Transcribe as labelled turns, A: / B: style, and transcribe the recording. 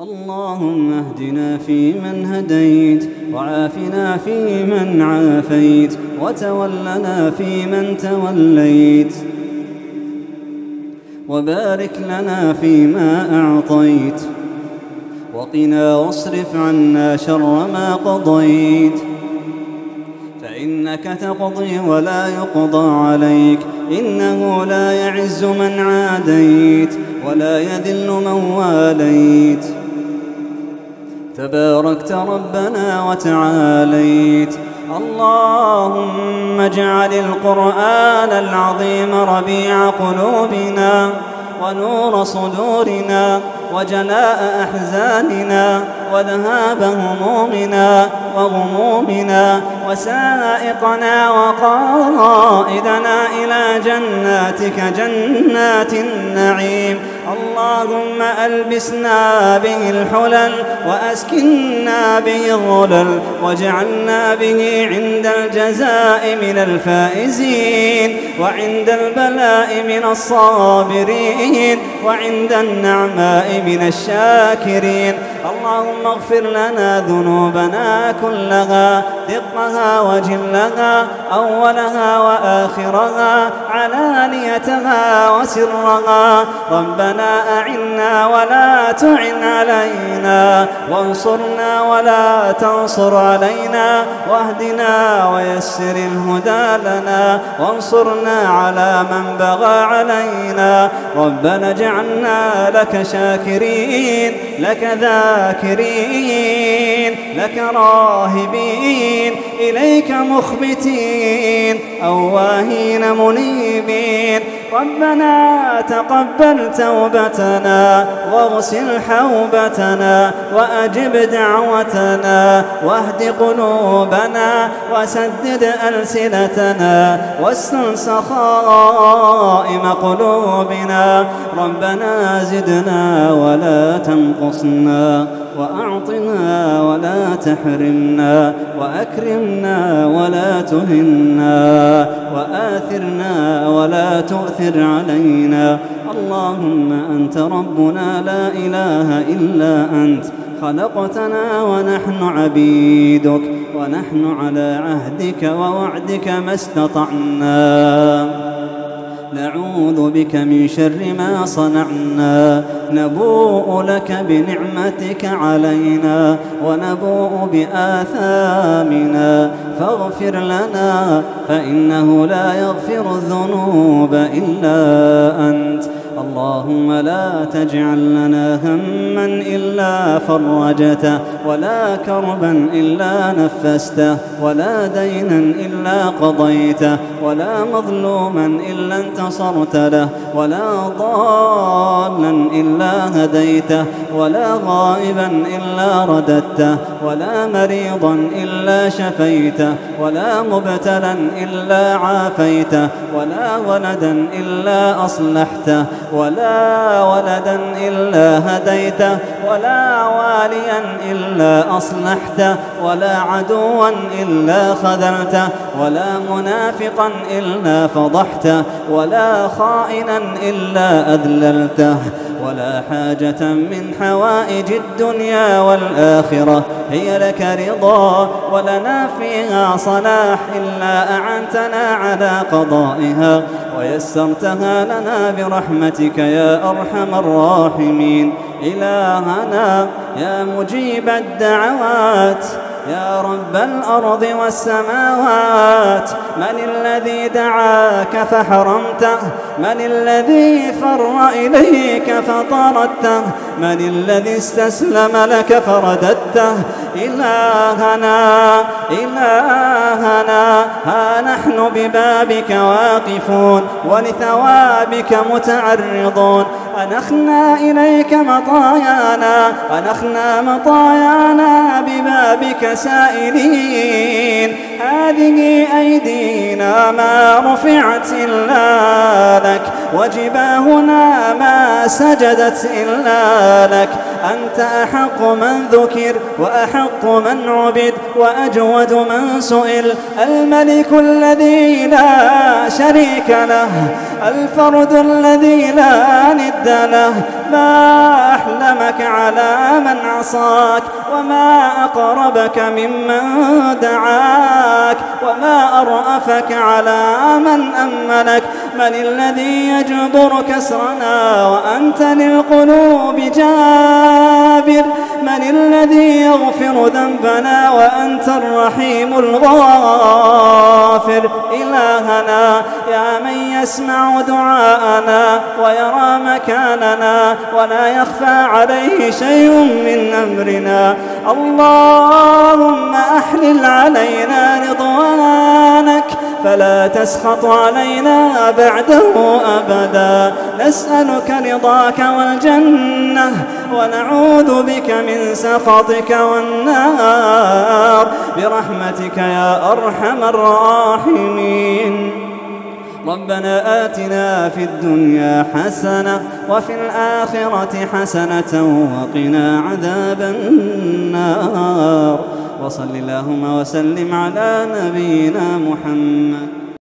A: اللهم اهدنا فيمن هديت وعافنا فيمن عافيت وتولنا فيمن توليت. وبارك لنا فيما أعطيت. وقنا واصرف عنا شر ما قضيت. فإنك تقضي ولا يقضى عليك. إنه لا يعز من عاديت ولا يذل من واليت. تباركت ربنا وتعاليت. اللهم اجعل القرآن العظيم ربيع قلوبنا. ونور صدورنا وجلاء أحزاننا وذهاب همومنا وغمومنا وسائقنا وقائدنا إلى جناتك جنات النعيم اللهم ألبسنا به الحلل وأسكنا به الظلل واجعلنا به عند الجزاء من الفائزين وعند البلاء من الصابرين وعند النعماء من الشاكرين اللهم اغفر لنا ذنوبنا كلها دقها وجلها أولها وآخرها علانيتها وسرها. ربنا أعنا ولا تعن علينا وانصرنا ولا تنصر علينا واهدنا ويسر الهدى لنا وانصرنا على من بغى علينا. ربنا اجعلنا لك شاكرين. لك ذاكرين لك راهبين إليك مخبتين أواهين منيبين. ربنا تقبل توبتنا واغسل حوبتنا وأجب دعوتنا واهد قلوبنا وسدد ألسنتنا واستر سخائم قلوبنا ربنا زدنا ولا تنقصنا. وأعطنا ولا تحرمنا وأكرمنا ولا تهنا وآثرنا ولا تؤثر علينا. اللهم أنت ربنا لا إله إلا أنت خلقتنا ونحن عبيدك ونحن على عهدك ووعدك ما استطعنا. نعوذ بك من شر ما صنعنا. نبوء لك بنعمتك علينا ونبوء بآثامنا. فاغفر لنا فإنه لا يغفر الذنوب إلا أنت. اللهم لا تجعل لنا هما إلا فرجته ولا كربا إلا نفسته ولا دينا إلا قضيته ولا مظلوما إلا انتصرت له ولا ضالا إلا هديته ولا غائبا إلا رددته ولا مريضا إلا شفيته ولا مبتلا إلا عافيته ولا ولدا إلا أصلحته ولا ولدا إلا هديته ولا واليا إلا أصلحته ولا عدوا إلا خذلته ولا منافقا إلا فضحته ولا خائنا إلا أذللته. ولا حاجة من حوائج الدنيا والآخرة. هي لك رضا ولنا فيها صلاح إلا أعنتنا على قضائها. ويسرتها لنا برحمتك يا أرحم الراحمين. إلهنا يا مجيب الدعوات يا رب الأرض والسماوات. من الذي دعاك فحرمته من الذي فر إليك فطردته؟ من الذي استسلم لك فرددته؟ إلهنا إلهنا ها نحن ببابك واقفون ولثوابك متعرضون. أنخنا إليك مطايانا أنخنا مطايانا ببابك سائلين. هذه أيدينا ما رفعت إلا لك وجباهنا ما سجدت إلا لك. أنت أحق من ذكر وأحق من عبد وأجود من سئل. الملك الذي لا شريك له الفرد الذي لا ند له. ما أحلمك على من عصاك وما أقربك ممن دعاك وما أرأفك على من أمنك من الذي يجبر كسرنا وأنت للقلوب جابر؟ من الذي يغفر ذنبنا وأنت الرحيم الغافر؟ إلهنا يسمع دعاءنا ويرى مكاننا ولا يخفى عليه شيء من أمرنا. اللهم أحلل علينا رضوانك فلا تسخط علينا بعده أبدا. نسألك رضاك والجنة ونعوذ بك من سخطك والنار. برحمتك يا أرحم الراحمين. ربنا آتنا في الدنيا حسنة وفي الآخرة حسنة وقنا عذاب النار. وصل اللهم وسلم على نبينا محمد.